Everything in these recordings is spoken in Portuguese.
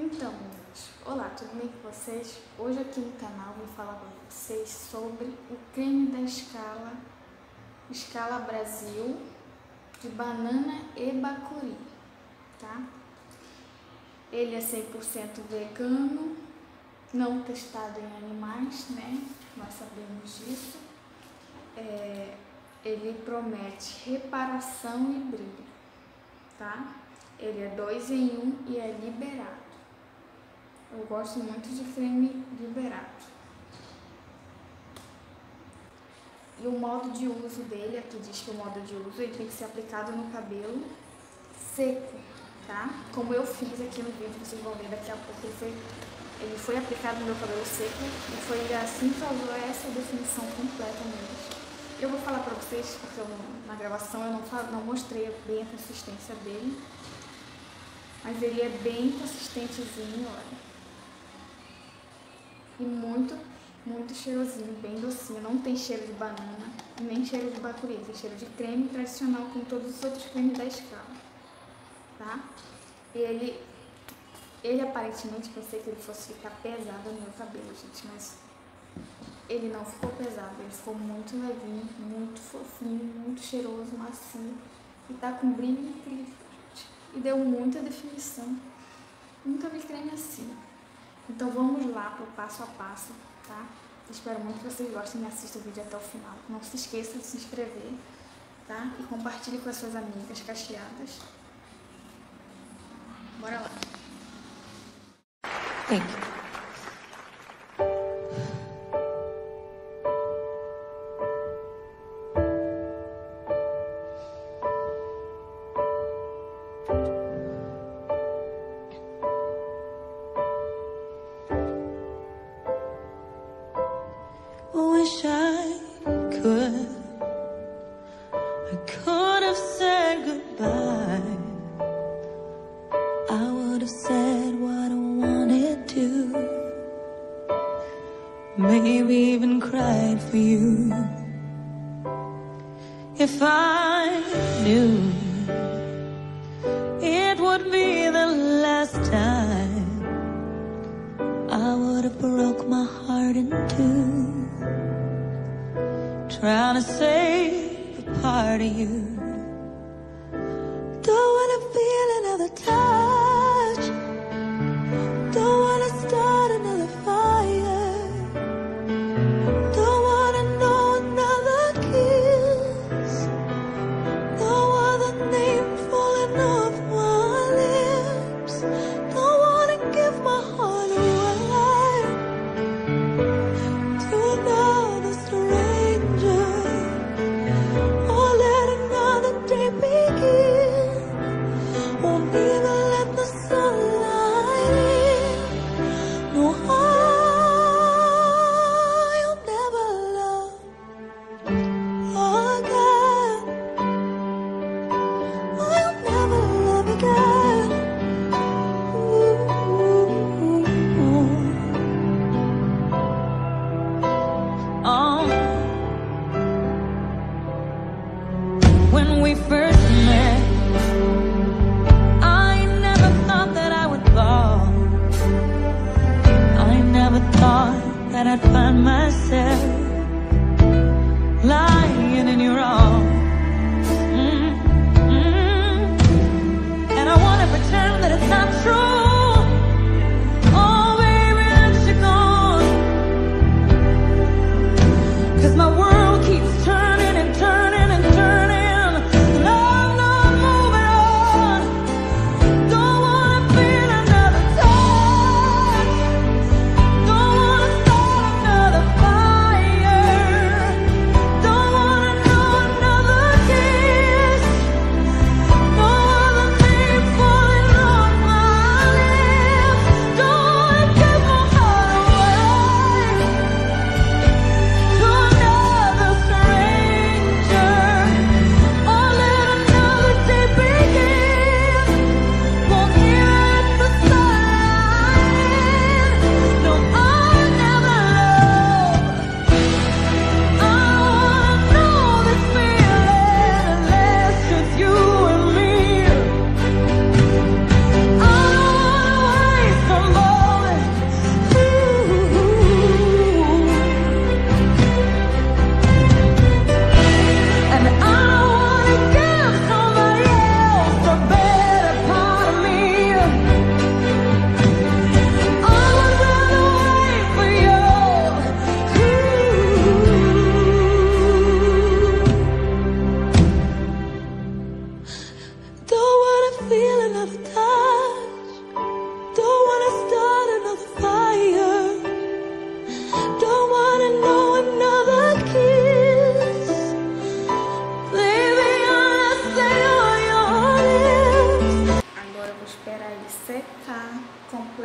Então, meninos, olá, tudo bem com vocês? Hoje aqui no canal vou falar para vocês sobre o creme da Escala, Escala Brasil, de banana e bacuri, tá? Ele é 100% vegano, não testado em animais, né? Nós sabemos disso. É, ele promete reparação e brilho, tá? Ele é dois em um e é liberado. Eu gosto muito de creme liberado. E o modo de uso dele, aqui diz que o modo de uso ele tem que ser aplicado no cabelo seco, tá? Como eu fiz aqui no vídeo, vocês vão ver daqui a pouco, ele foi, ele foi aplicado no meu cabelo seco e foi assim que causou essa definição completa. Eu vou falar pra vocês, porque eu, na gravação eu não, não mostrei bem a consistência dele, mas ele é bem consistentezinho, olha. E muito, muito cheirosinho, bem docinho. Não tem cheiro de banana, nem cheiro de bacuri. Tem cheiro de creme tradicional, como todos os outros cremes da escala. Tá? E ele, ele aparentemente, pensei que ele fosse ficar pesado no meu cabelo, gente, mas ele não ficou pesado. Ele ficou muito levinho, muito fofinho, muito cheiroso, macio. E tá com brilho incrível, gente. E deu muita definição. Nunca vi creme assim. Então vamos lá para o passo a passo, tá? Espero muito que vocês gostem e assistam o vídeo até o final. Não se esqueça de se inscrever, tá? E compartilhe com as suas amigas cacheadas. Bora lá. Thank you. I could have said goodbye. I would have said what I wanted to. Maybe even cried for you. If I knew it would be the last time, I would have broke my heart in two trying to save part of you.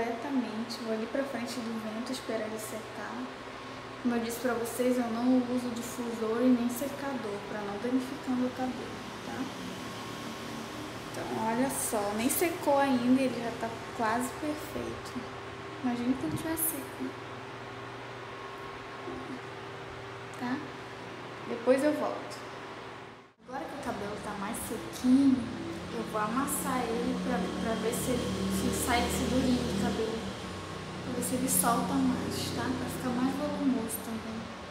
Completamente. Vou ali pra frente do vento esperar ele secar. Como eu disse pra vocês, eu não uso difusor e nem secador para não danificar meu cabelo, tá? Então, olha só, nem secou ainda ele já tá quase perfeito. Imagina quando tiver seco. Tá? Depois eu volto. Agora que o cabelo tá mais sequinho, eu vou amassar ele pra, pra ver se, ele, se sai esse durinho cabelo. Pra ver se ele solta mais, tá? Pra ficar mais volumoso também.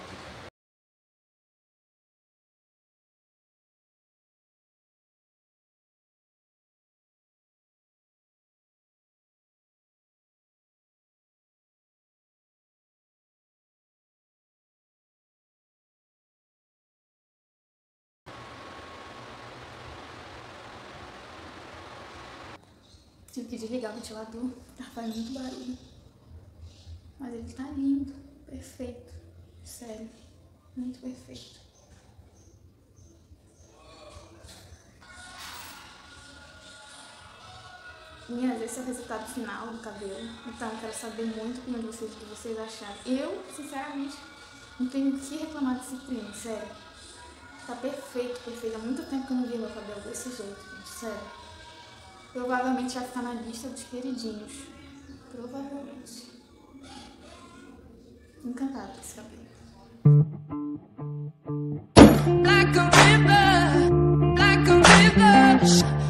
Tive que desligar o ventilador, tá fazendo muito barulho. Mas ele tá lindo, perfeito. Sério, muito perfeito. Minhas, esse é o resultado final do cabelo. Então, eu quero saber muito como vocês, o que vocês acharam. Eu, sinceramente, não tenho o que reclamar desse creme, sério. Tá perfeito, perfeito. Há muito tempo que eu não vi meu cabelo desse jeito, gente, sério. Provavelmente vai ficar na lista dos queridinhos. Provavelmente. encantado com esse cabelo. Like a river, like a river.